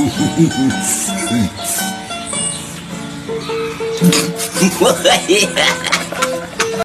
我何以？